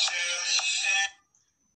Jim.